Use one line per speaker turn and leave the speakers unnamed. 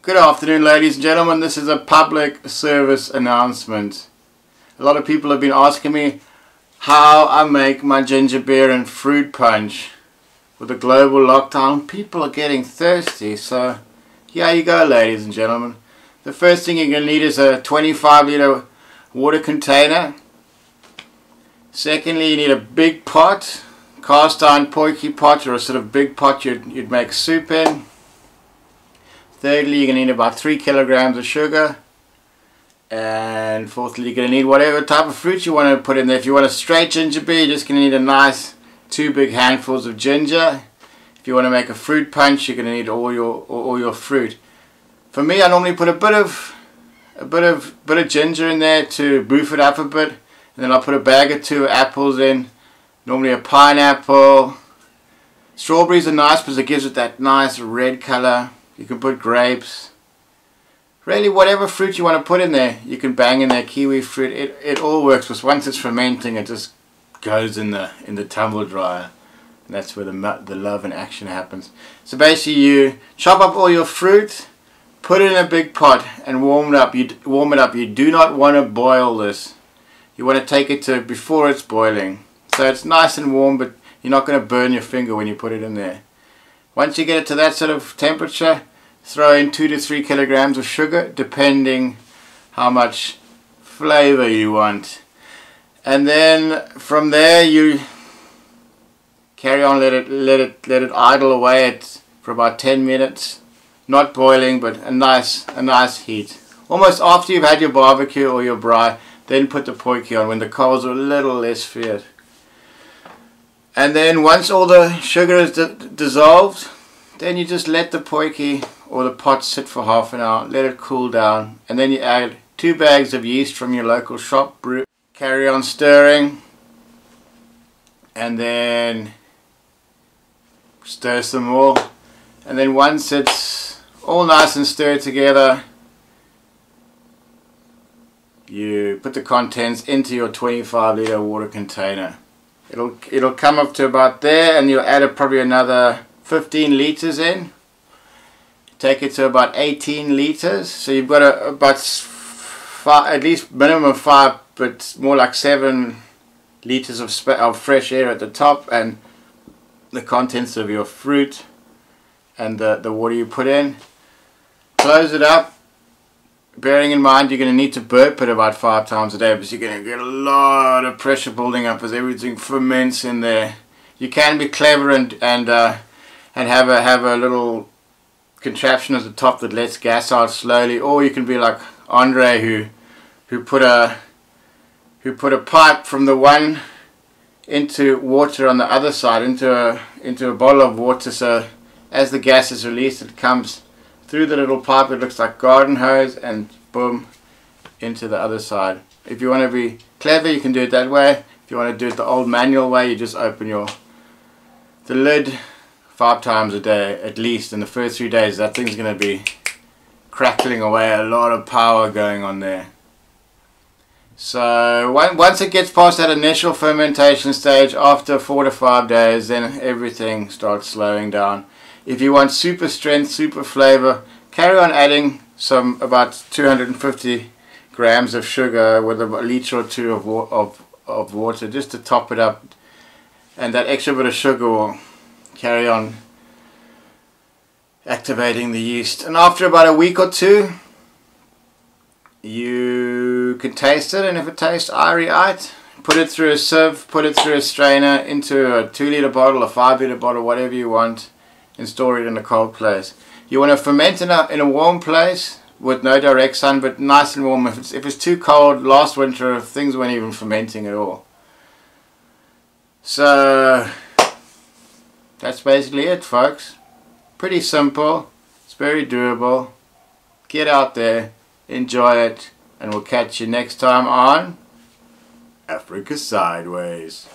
Good afternoon ladies and gentlemen, this is a public service announcement. A lot of people have been asking me how I make my ginger beer and fruit punch. With the global lockdown, people are getting thirsty, so here you go ladies and gentlemen. The first thing you're going to need is a 25 litre water container. Secondly, you need a big pot, cast iron potjie pot or a sort of big pot you'd, you'd make soup in. Thirdly, you're going to need about 3 kilograms of sugar. And fourthly, you're going to need whatever type of fruit you want to put in there. If you want a straight ginger beer, you're just going to need a nice two big handfuls of ginger. If you want to make a fruit punch, you're going to need all your all your fruit. For me, I normally put a bit of a bit of bit of ginger in there to boof it up a bit, and then I'll put a bag or two of apples in. Normally a pineapple. Strawberries are nice because it gives it that nice red color. You can put grapes. Really, whatever fruit you want to put in there, you can bang in there. Kiwi fruit, it, it all works. Because once it's fermenting, it just goes in the in the tumble dryer. And that's where the the love and action happens. So basically, you chop up all your fruit, put it in a big pot, and warm it up. You warm it up. You do not want to boil this. You want to take it to before it's boiling. So it's nice and warm, but you're not going to burn your finger when you put it in there. Once you get it to that sort of temperature, throw in 2 to 3 kilograms of sugar, depending how much flavor you want. And then from there you carry on, let it, let it, let it idle away at, for about 10 minutes. Not boiling, but a nice, a nice heat. Almost after you've had your barbecue or your braai, then put the potjie on when the coals are a little less fierce. And then once all the sugar is dissolved, then you just let the potjie or the pot sit for half an hour, let it cool down, and then you add two bags of yeast from your local shop, brew, carry on stirring, and then stir some more. And then once it's all nice and stirred together, you put the contents into your 25 litre water container. It'll it'll come up to about there and you'll add a, probably another 15 litres in. Take it to about 18 litres. So you've got a, about five, at least minimum 5 but more like 7 litres of, of fresh air at the top and the contents of your fruit and the, the water you put in. Close it up bearing in mind you're going to need to burp it about five times a day because you're going to get a lot of pressure building up as everything ferments in there. You can be clever and and uh, and have a have a little contraption at the top that lets gas out slowly, or you can be like Andre who who put a who put a pipe from the one into water on the other side into a into a bottle of water. So as the gas is released it comes through the little pipe it looks like garden hose and boom into the other side. If you want to be clever you can do it that way. If you want to do it the old manual way you just open your the lid five times a day at least in the first three days that thing's going to be crackling away a lot of power going on there. So once it gets past that initial fermentation stage after four to five days then everything starts slowing down. If you want super strength, super flavor, carry on adding some about 250 grams of sugar with a liter or two of, of, of water just to top it up. And that extra bit of sugar will carry on activating the yeast and after about a week or two you can taste it and if it tastes right put it through a sieve put it through a strainer into a 2 litre bottle a 5 litre bottle whatever you want and store it in a cold place. You want to ferment a, in a warm place with no direct sun but nice and warm. If it's, if it's too cold, last winter things weren't even fermenting at all. So that's basically it folks. Pretty simple, it's very durable. Get out there, enjoy it, and we'll catch you next time on Africa Sideways.